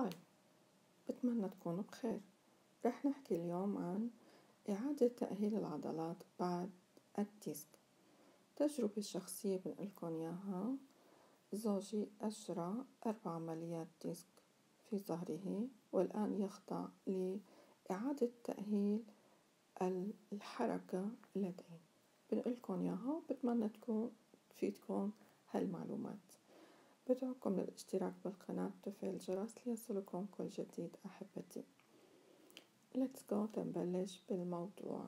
hi بتمنى تكونوا بخير. رح نحكي اليوم عن إعادة تأهيل العضلات بعد الديسك. تجربة شخصية بنقلكن إياها. زوجي أجرى أربع عمليات ديسك في ظهره والآن يخضع لإعادة تأهيل الحركة لديه. بنقلكن إياها وبتمنى تكون تفيدكم هالمعلومات. بدعوكم للاشتراك بالقناة وتفعيل الجرس ليصلكم كل جديد أحبتي. Let's go تنبلش بالموضوع.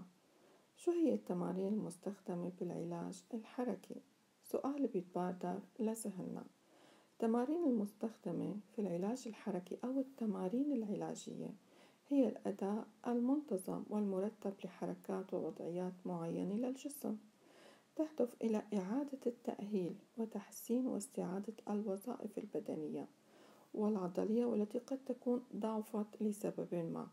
شو هي التمارين المستخدمة بالعلاج الحركي؟ سؤال بيتبادر لذهننا. التمارين المستخدمة في العلاج الحركي أو التمارين العلاجية هي الأداء المنتظم والمرتب لحركات ووضعيات معينة للجسم. تهدف إلى إعادة التأهيل وتحسين واستعادة الوظائف البدنية والعضلية والتي قد تكون ضعفت لسبب ما.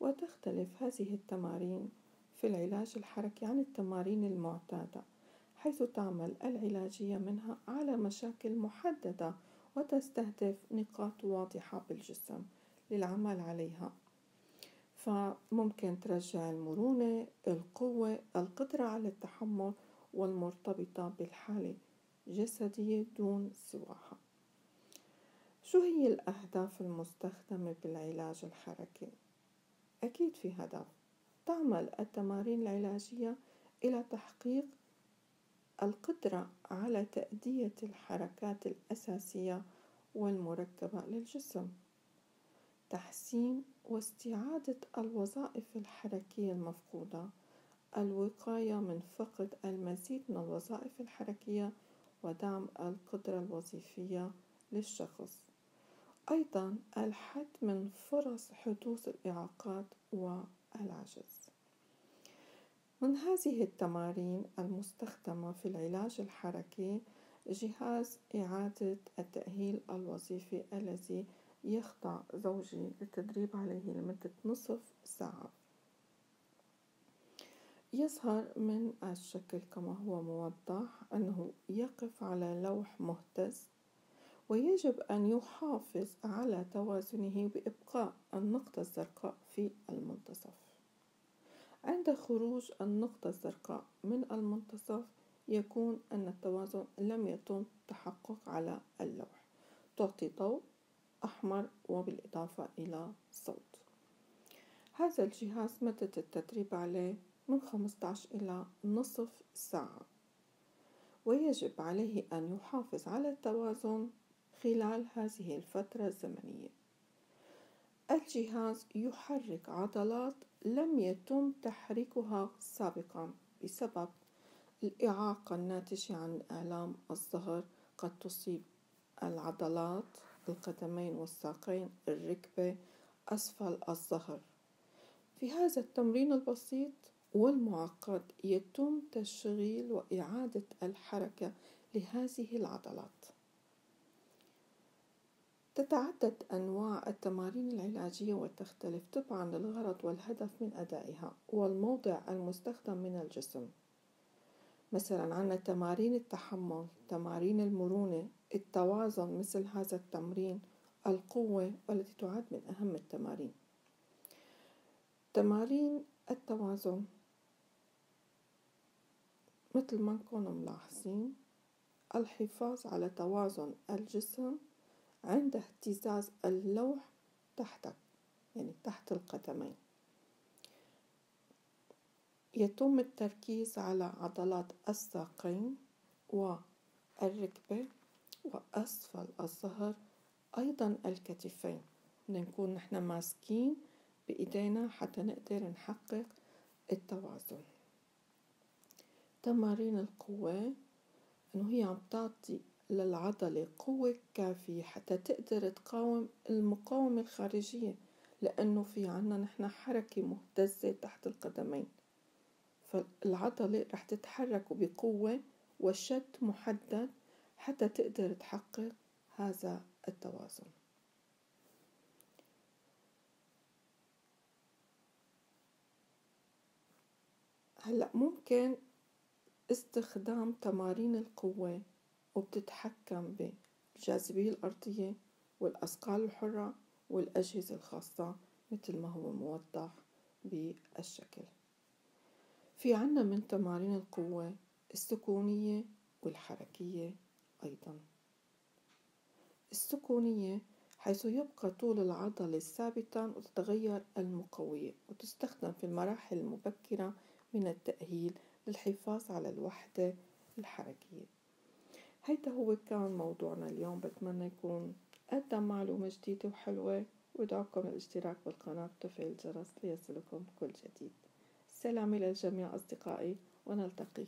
وتختلف هذه التمارين في العلاج الحركي عن التمارين المعتادة حيث تعمل العلاجية منها على مشاكل محددة وتستهدف نقاط واضحة بالجسم للعمل عليها. فممكن ترجع المرونة، القوة، القدرة على التحمل والمرتبطة بالحالة الجسدية دون سواها. شو هي الأهداف المستخدمة بالعلاج الحركي؟ أكيد في هدف. تعمل التمارين العلاجية إلى تحقيق القدرة على تأدية الحركات الأساسية والمركبة للجسم. تحسين واستعادة الوظائف الحركية المفقودة الوقاية من فقد المزيد من الوظائف الحركية ودعم القدرة الوظيفية للشخص. أيضا الحد من فرص حدوث الإعاقات والعجز. من هذه التمارين المستخدمة في العلاج الحركي جهاز إعادة التأهيل الوظيفي الذي يخضع زوجي للتدريب عليه لمدة نصف ساعة. يظهر من الشكل كما هو موضح أنه يقف على لوح مهتز ويجب أن يحافظ على توازنه بإبقاء النقطة الزرقاء في المنتصف. عند خروج النقطة الزرقاء من المنتصف يكون أن التوازن لم يتم تحقق على اللوح تعطي ضوء أحمر وبالإضافة إلى صوت. هذا الجهاز مدة التدريب عليه من 15 إلى نصف ساعة. ويجب عليه أن يحافظ على التوازن خلال هذه الفترة الزمنية. الجهاز يحرك عضلات لم يتم تحريكها سابقا بسبب الإعاقة الناتجة عن آلام الظهر قد تصيب العضلات القدمين والساقين الركبة أسفل الظهر. في هذا التمرين البسيط والمعقد يتم تشغيل وإعادة الحركة لهذه العضلات. تتعدد أنواع التمارين العلاجية وتختلف طبعا للغرض والهدف من أدائها والموضع المستخدم من الجسم. مثلا عنا تمارين التحمل تمارين المرونة التوازن مثل هذا التمرين القوة والتي تعد من أهم التمارين. تمارين التوازن مثل ما نكون ملاحظين الحفاظ على توازن الجسم عند اهتزاز اللوح تحتك يعني تحت القدمين. يتم التركيز على عضلات الساقين والركبة وأسفل الظهر أيضا الكتفين. نكون نحن ماسكين بإيدينا حتى نقدر نحقق التوازن. تمارين القوة إنه هي عم تعطي للعضلة قوة كافية حتى تقدر تقاوم المقاومة الخارجية لأنه في عنا نحن حركة مهتزة تحت القدمين. فالعضلة رح تتحرك بقوة وشد محدد حتى تقدر تحقق هذا التوازن. هلأ ممكن استخدام تمارين القوة وبتتحكم بالجاذبية الأرضية والأثقال الحرة والأجهزة الخاصة مثل ما هو موضح بالشكل. في عنا من تمارين القوة السكونية والحركية أيضا. السكونية حيث يبقى طول العضلة ثابتا وتتغير المقوية وتستخدم في المراحل المبكرة من التأهيل للحفاظ على الوحدة الحركية. هيدا هو كان موضوعنا اليوم. بتمنى يكون قدم معلومة جديدة وحلوة. ودعوكم الاشتراك بالقناة. وتفعيل الجرس ليصلكم كل جديد. سلام إلى الجميع أصدقائي. ونلتقي.